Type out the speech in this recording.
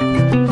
you